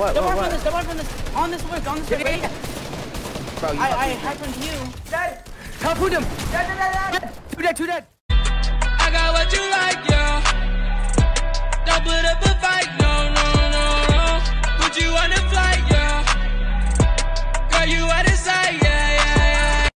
What? Don't what, what? this, don't from this. On this work, on this work, right Bro, I, I happened to you. Dead! Harpooned him! Dead, dead, dead, dead! Two dead, two dead! I got what you like, yeah. Don't put up a fight, no, no, no, no. Put you on a flight, yeah. Girl, you out of sight,